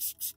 Shh, shh.